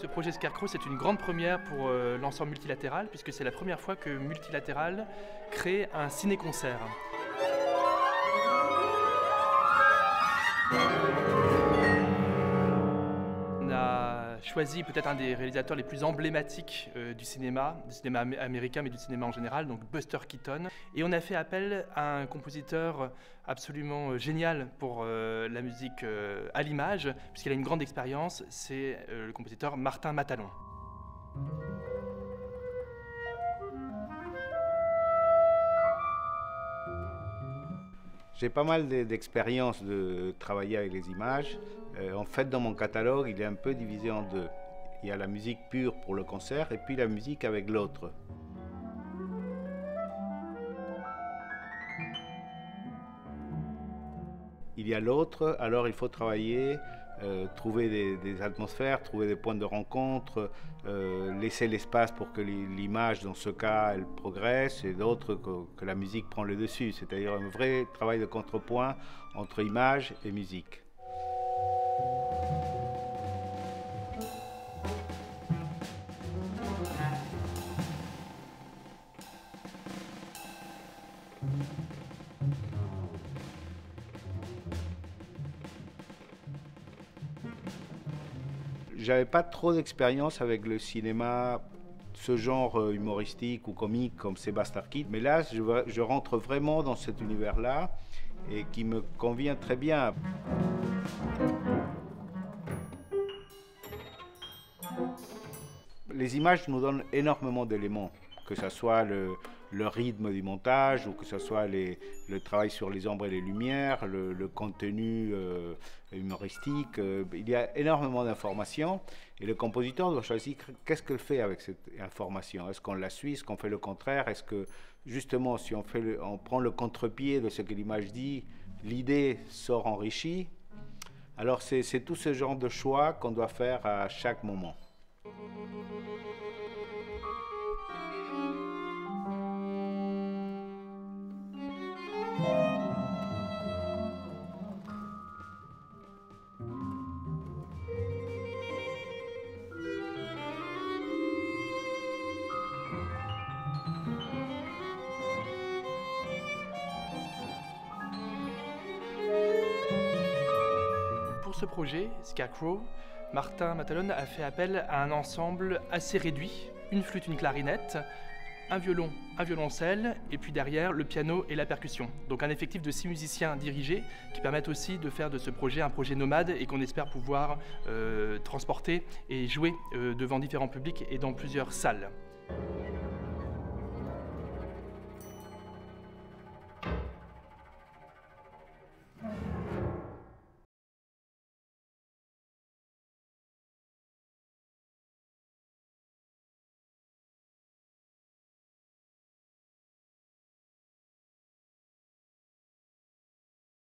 Ce projet Scarecrow, c'est une grande première pour euh, l'ensemble multilatéral, puisque c'est la première fois que Multilatéral crée un ciné-concert. Choisi peut-être un des réalisateurs les plus emblématiques euh, du cinéma, du cinéma américain, mais du cinéma en général, donc Buster Keaton. Et on a fait appel à un compositeur absolument euh, génial pour euh, la musique à l'image, puisqu'il a une grande expérience, c'est le compositeur Martin Matalon. J'ai pas mal d'expérience de travailler avec les images. Euh, en fait, dans mon catalogue, il est un peu divisé en deux. Il y a la musique pure pour le concert et puis la musique avec l'autre. Il y a l'autre, alors il faut travailler euh, trouver des, atmosphères, trouver des points de rencontre, euh, laisser l'espace pour que l'image, dans ce cas, elle progresse, et d'autres que, que, la musique prend le dessus. C'est-à-dire un vrai travail de contrepoint entre image et musique. J'avais pas trop d'expérience avec le cinéma, ce genre euh, humoristique ou comique comme Sébastien Kid, mais là, je rentre vraiment dans cet univers-là et qui me convient très bien. Les images nous donnent énormément d'éléments que ce soit le, rythme du montage ou que ce soit le travail sur les ombres et les lumières, le, contenu euh, humoristique. Euh, il y a énormément d'informations et le compositeur doit choisir qu'est-ce qu'il fait avec cette information. Est-ce qu'on la suit, est-ce qu'on fait le contraire Est-ce que justement, si on, fait on prend le contre-pied de ce que l'image dit, l'idée sort enrichie Alors c'est tout ce genre de choix qu'on doit faire à chaque moment. Ce projet, Scarecrow, Martin Matalon a fait appel à un ensemble assez réduit, une flûte, une clarinette, un violon, un violoncelle, et puis derrière le piano et la percussion. Donc un effectif de six musiciens dirigés qui permettent aussi de faire de ce projet un projet nomade et qu'on espère pouvoir euh, transporter et jouer euh, devant différents publics et dans plusieurs salles.